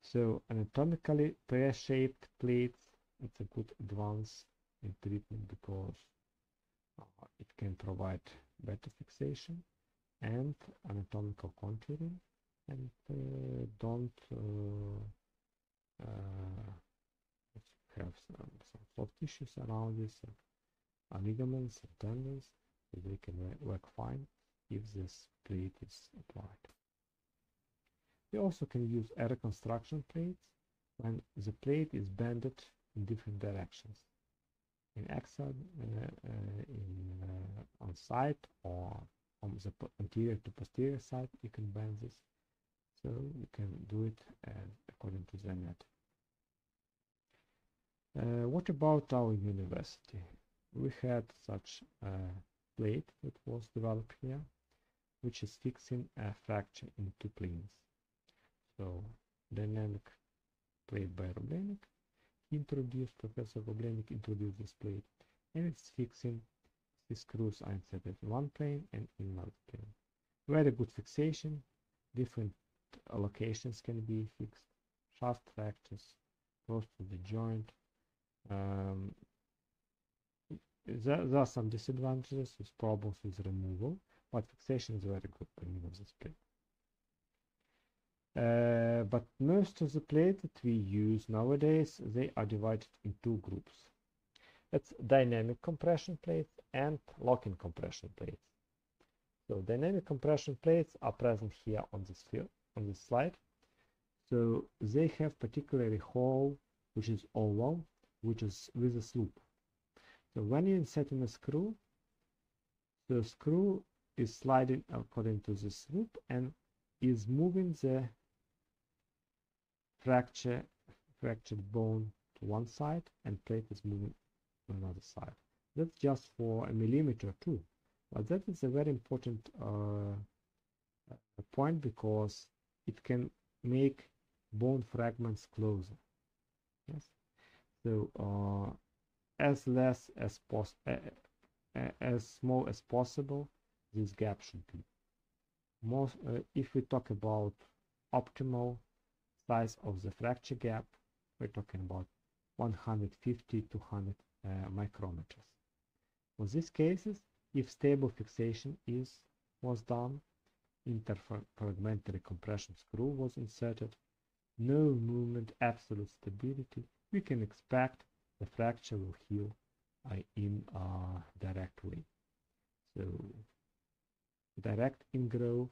So anatomically pear-shaped plates, it's a good advance in treatment because uh, it can provide better fixation and anatomical contouring and uh, don't uh, uh have some, some soft tissues around this and ligaments and tendons they can work fine if this plate is applied. We also can use a reconstruction plates when the plate is bended in different directions. In axial, uh, uh, in uh, on side or on the anterior to posterior side you can bend this. So you can do it according to the anatomy uh, what about our university? We had such a plate that was developed here, which is fixing a fracture in two planes. So dynamic plate by Roblenik introduced, Professor Roblenik introduced this plate and it's fixing the screws are inserted in one plane and in another plane. Very good fixation, different locations can be fixed, shaft fractures, close to the joint, um, there, there, are some disadvantages with problems with removal, but fixation is very good when use this plate. Uh, but most of the plates that we use nowadays, they are divided in two groups. It's dynamic compression plates and locking compression plates. So dynamic compression plates are present here on this field, on this slide. So they have particularly hole which is oval which is with a loop. So when you insert in a screw, the screw is sliding according to this loop and is moving the fracture fractured bone to one side and plate is moving to another side. That's just for a millimeter too, but that is a very important uh, point because it can make bone fragments closer. Yes, so uh, as less as pos uh, as small as possible this gap should be. Most uh, if we talk about optimal size of the fracture gap we're talking about 150 to 100 uh, micrometers. For these cases if stable fixation is was done interfragmentary compression screw was inserted no movement absolute stability we can expect the fracture will heal uh, in a direct way. So direct ingrowth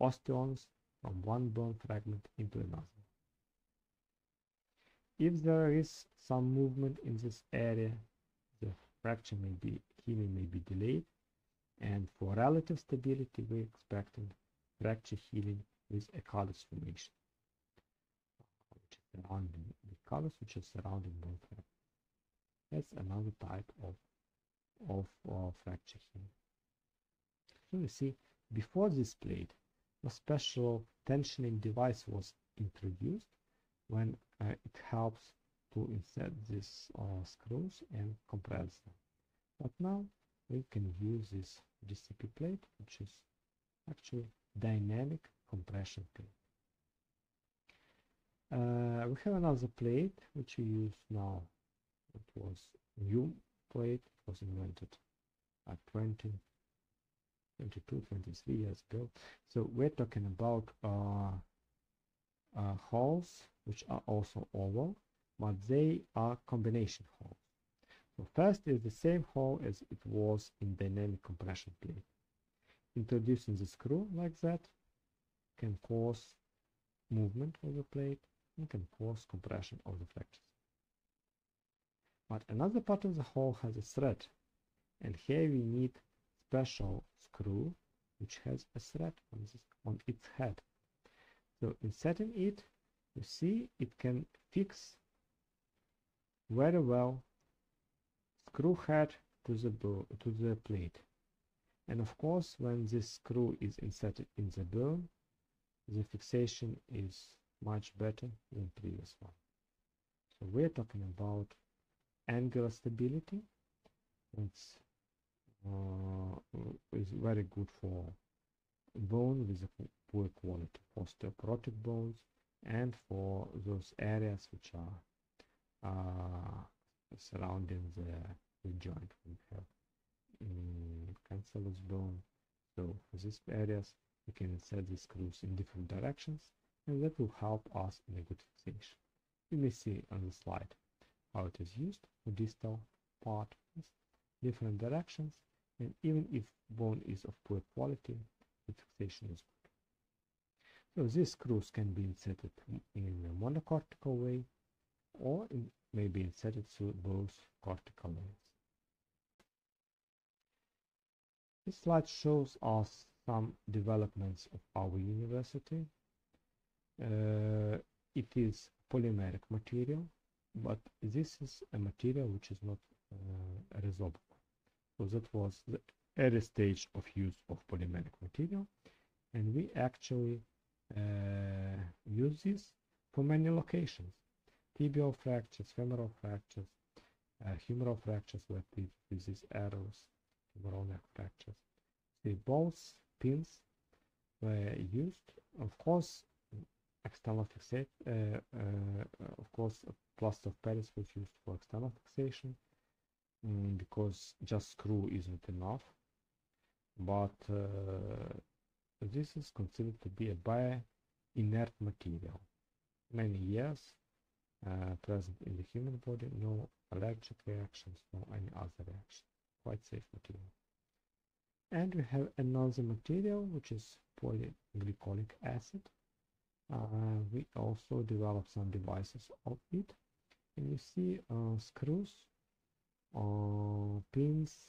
osteons from one bone fragment into another. If there is some movement in this area, the fracture may be healing may be delayed, and for relative stability, we're expecting fracture healing with a callus formation, which is callus which is surrounding fragment. That's another type of of uh, fracture here. So you see, before this plate, a special tensioning device was introduced when uh, it helps to insert these uh, screws and compress them. But now we can use this DCP plate, which is actually dynamic compression plate. Uh, we have another plate which we use now. It was new plate. It was invented at 20, 22, 23 years ago. So we're talking about uh, uh, holes which are also oval, but they are combination holes. So first is the same hole as it was in dynamic compression plate. Introducing the screw like that can cause movement of the plate can force compression of the fractures. But another part of the hole has a thread, and here we need special screw which has a thread on, this, on its head. So inserting it, you see it can fix very well screw head to the to the plate. And of course, when this screw is inserted in the bone, the fixation is much better than previous one. So we're talking about angular stability. It's uh, is very good for bone with a poor quality osteoporotic bones and for those areas which are uh, surrounding the, the joint. We have um, cancellous bone. So for these areas we can insert the screws in different directions and that will help us in a good fixation you may see on the slide how it is used for distal part different directions and even if bone is of poor quality the fixation is good so these screws can be inserted in a monocortical way or in, may be inserted through both cortical ways. This slide shows us some developments of our university. Uh, it is polymeric material, but this is a material which is not uh, resorbable. So that was the early stage of use of polymeric material, and we actually uh, use this for many locations. Tibial fractures, femoral fractures, uh, humeral fractures with these arrows, humeral neck fractures. The balls, pins were used. Of course, external fixation, uh, uh, of course, plaster of Paris was used for external fixation um, because just screw isn't enough. But uh, this is considered to be a bio-inert material. Many years uh, present in the human body, no allergic reactions, no any other reaction. Quite safe material. And we have another material which is polyglycolic acid. Uh, we also developed some devices of it. And you see uh, screws, uh, pins,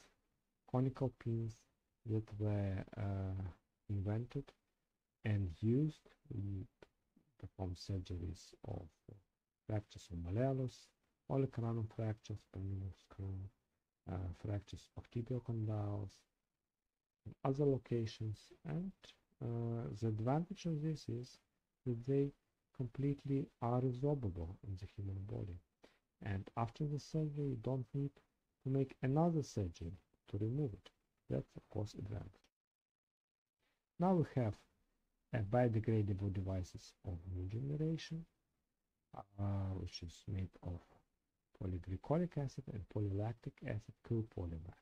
conical pins that were uh, invented and used. We perform surgeries of fractures of malleolus, olecranon fractures, screw, uh, fractures of tibial condyles, and other locations. And uh, the advantage of this is that they completely are resorbable in the human body. And after the surgery, you don't need to make another surgery to remove it. That's of course advantage. Now we have a biodegradable devices of new generation, uh, which is made of polyglycolic acid and polylactic acid copolymer.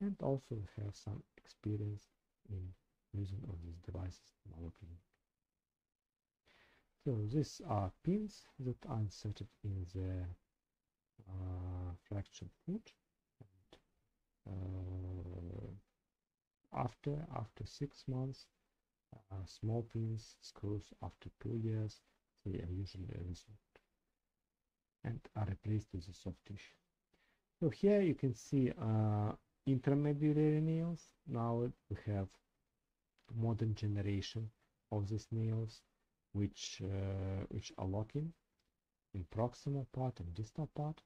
And also we have some experience in using of these devices in our clinic. So these are pins that are inserted in the uh, foot. And, uh, after after six months uh, small pins screws after two years they are usually resolved and are replaced with a soft tissue. So here you can see uh, nails. Now we have modern generation of these nails which uh, which are locking in proximal part and distal part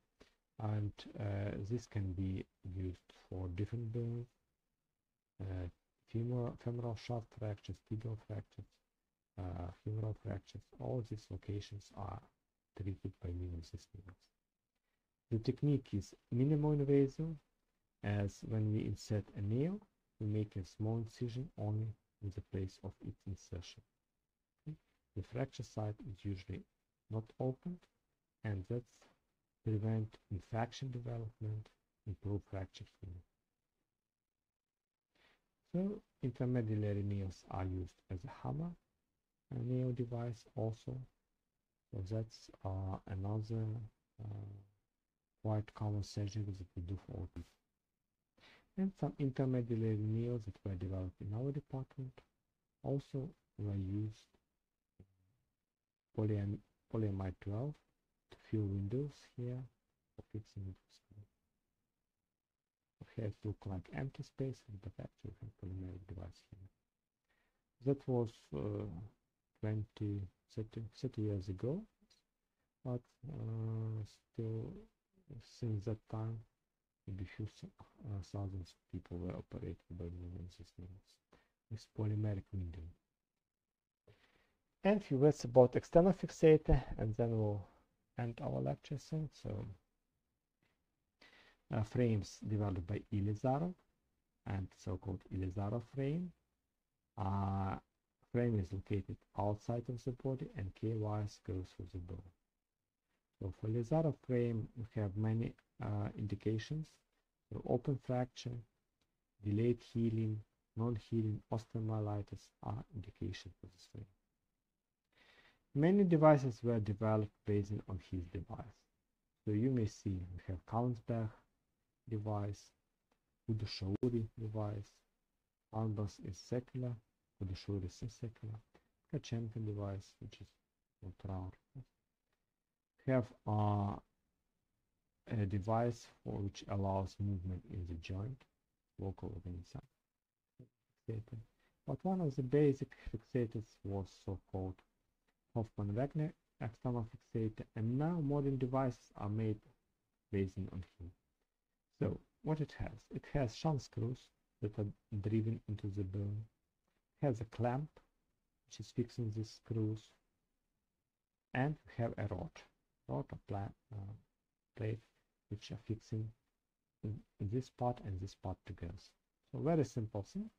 and uh, this can be used for different bones uh, femoral, femoral shaft fractures, tibial fractures, uh, femoral fractures, all these locations are treated by minimum nails. The technique is minimal invasive, as when we insert a nail, we make a small incision only in the place of its insertion. The fracture site is usually not opened, and that prevent infection development, improve fracture healing. So intramedullary nails are used as a hammer a nail device also. So that's uh, another uh, quite common surgery that we do for autism. And some intramedullary nails that were developed in our department also were used polyam polyamide 12 to fill windows here for fixing windows here it look like empty spaces, but actually we have polymeric device here. That was uh, 20, 30, 30 years ago, but uh, still since that time maybe few uh, thousands of people were operated by moving systems with polymeric winding. And few words about external fixator and then we'll end our lecture soon. So uh, frames developed by Ilizarov and so-called Ilizarov frame. Uh, frame is located outside of the body and K-wires go through the bone. So for Ilizarov frame, we have many uh, indications. So open fracture, delayed healing, non-healing osteomyelitis are indications for this frame. Many devices were developed based on his device. So you may see we have Kalnberz device, Gudushauri device, Albers is secular, Gudushauri is secular, Tkachenko device, which is ultra have uh, a device for which allows movement in the joint, local organization. But one of the basic fixators was so-called Hoffmann-Wagner external fixator, and now modern devices are made based on him. So what it has? It has Schanz screws that are driven into the bone. It has a clamp which is fixing these screws, and we have a rod, rod or pla uh, plate which are fixing in, in this part and this part together. So very simple thing.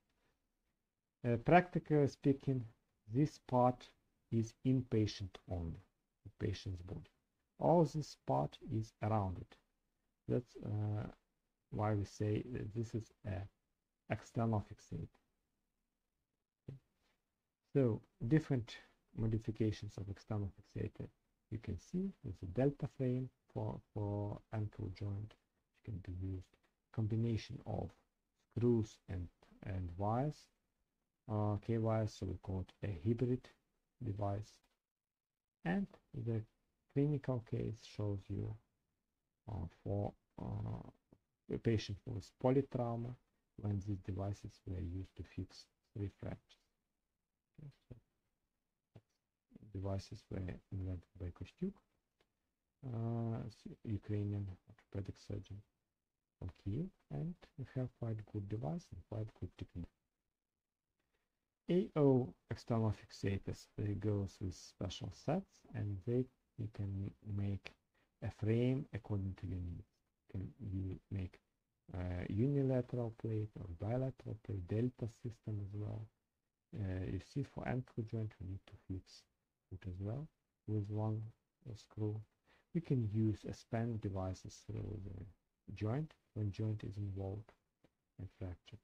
Uh, practically speaking, this part is inpatient only, the patient's body. All this part is around it. That's uh, why we say this is a external fixate. So different modifications of external fixator you can see there's a delta frame for, for ankle joint which can be used combination of screws and, and wires uh, K-wires so we call it a hybrid device and the clinical case shows you uh, for uh, a patient with polytrauma when these devices were used to fix three fractures. Okay, so devices were invented by Kostyuk, uh, Ukrainian orthopedic surgeon from Kiev, and we have quite good device and quite good technique. AO external fixators they goes with special sets and they you can make a frame according to your needs. Can you make a unilateral plate or bilateral plate, delta system as well. Uh, you see for ankle joint we need to fix it as well with one screw. We can use a span devices through the joint when joint is involved and fractured.